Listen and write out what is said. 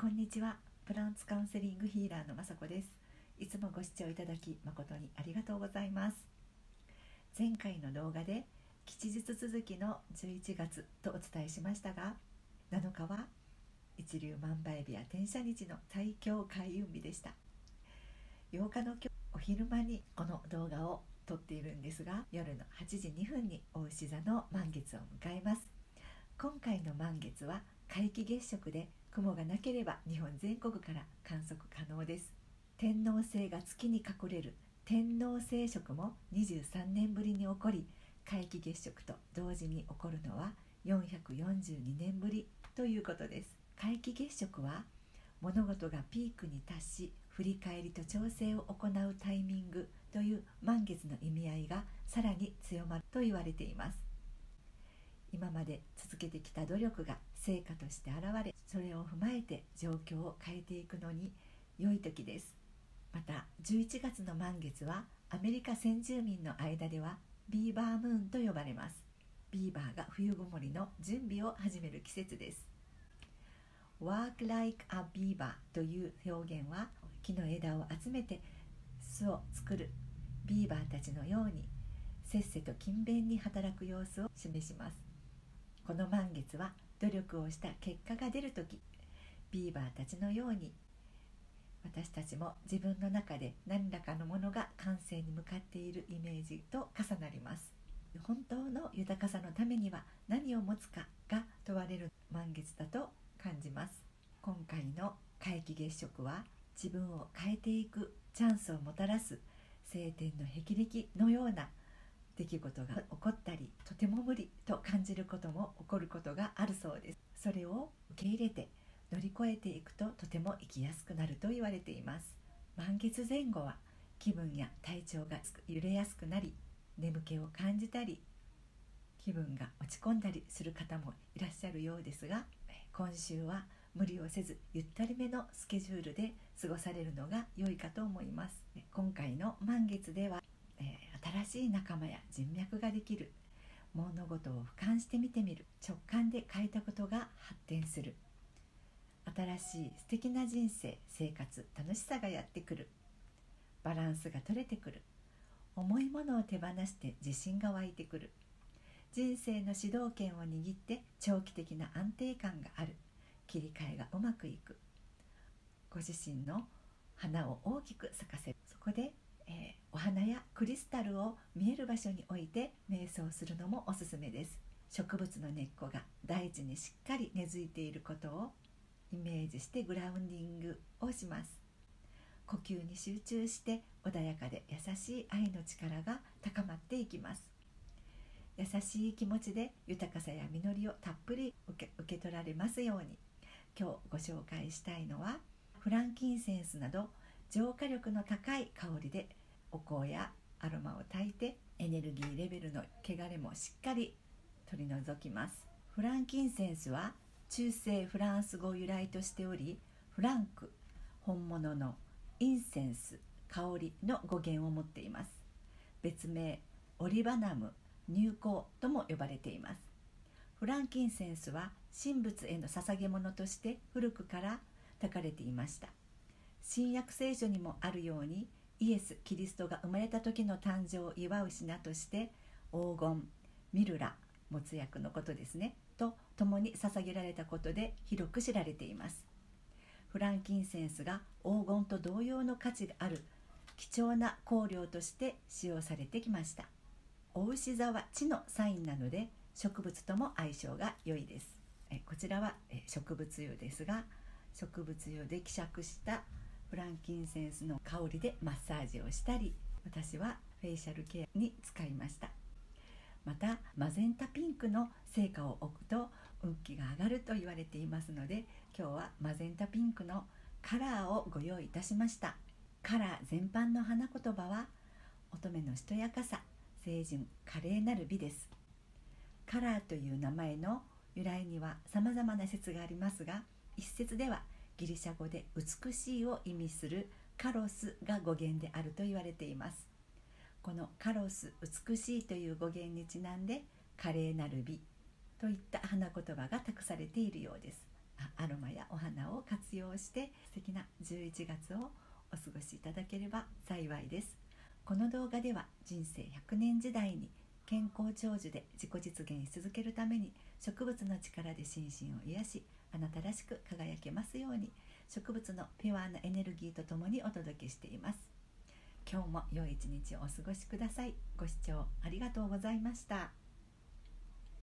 こんにちは。プランツカウンセリングヒーラーのまさこです。いつもご視聴いただき誠にありがとうございます。前回の動画で吉日続きの11月とお伝えしましたが7日は一粒万倍日や天赦日の最強開運日でした。8日の今日お昼間にこの動画を撮っているんですが夜の8時2分に大牛座の満月を迎えます。今回の満月は皆既月食で雲がなければ日本全国から観測可能です。天王星が月に隠れる天王星食も23年ぶりに起こり皆既月食と同時に起こるのは442年ぶりということです。皆既月食は物事がピークに達し振り返りと調整を行うタイミングという満月の意味合いがさらに強まると言われています。今まで続けてきた努力が成果として現れそれを踏まえて状況を変えていくのに良い時です。また11月の満月はアメリカ先住民の間ではビーバームーンと呼ばれます。ビーバーが冬ごもりの準備を始める季節です。Work like a beaver という表現は木の枝を集めて巣を作るビーバーたちのようにせっせと勤勉に働く様子を示します。この満月は努力をした結果が出る時ビーバーたちのように私たちも自分の中で何らかのものが完成に向かっているイメージと重なります。本当の豊かさのためには何を持つかが問われる満月だと感じます。今回の皆既月食は自分を変えていくチャンスをもたらす晴天の霹靂のような出来事が起こったりとても無理と感じることも起こることがあるそうです。それを受け入れて乗り越えていくととても生きやすくなると言われています。満月前後は気分や体調が揺れやすくなり眠気を感じたり気分が落ち込んだりする方もいらっしゃるようですが今週は無理をせずゆったりめのスケジュールで過ごされるのが良いかと思います。今回の満月では新しい仲間や人脈ができる。物事を俯瞰して見てみる。直感で変えたことが発展する。新しい素敵な人生生活楽しさがやってくる。バランスが取れてくる。重いものを手放して自信が湧いてくる。人生の主導権を握って長期的な安定感がある。切り替えがうまくいく。ご自身の花を大きく咲かせる。そこでえー、お花やクリスタルを見える場所に置いて瞑想するのもおすすめです。植物の根っこが大地にしっかり根付いていることをイメージしてグラウンディングをします。呼吸に集中して穏やかで優しい愛の力が高まっていきます。優しい気持ちで豊かさや実りをたっぷり受け受け取られますように。今日ご紹介したいのはフランキンセンスなど浄化力の高い香りでお香やアロマを焚いてエネルギーレベルの汚れもしっかり取り除きます。フランキンセンスは中世フランス語を由来としておりフランク本物のインセンス香りの語源を持っています。別名オリバナム入香とも呼ばれています。フランキンセンスは神仏への捧げ物として古くから焚かれていました。新約聖書にもあるようにイエス・キリストが生まれた時の誕生を祝う品として黄金ミルラ没薬のことですね。と共に捧げられたことで広く知られています。フランキンセンスが黄金と同様の価値がある貴重な香料として使用されてきました。お牛座は地のサインなので植物とも相性が良いです。こちらは植物油ですが植物油で希釈したフランキンセンスの香りでマッサージをしたり私はフェイシャルケアに使いました。またマゼンタピンクの成果を置くと運気が上がると言われていますので今日はマゼンタピンクのカラーをご用意いたしました。カラー全般の花言葉は乙女のしとやかさ清純華麗なる美です。カラーという名前の由来には様々な説がありますが一説ではギリシャ語で美しいを意味するカロスが語源であると言われています。このカロス美しいという語源にちなんで華麗なる美といった花言葉が託されているようです。アロマやお花を活用して素敵な11月をお過ごしいただければ幸いです。この動画では人生100年時代に健康長寿で自己実現し続けるために植物の力で心身を癒しあなたらしく輝けますように。植物のピュアなエネルギーとともにお届けしています。今日も良い一日をお過ごしください。ご視聴ありがとうございました。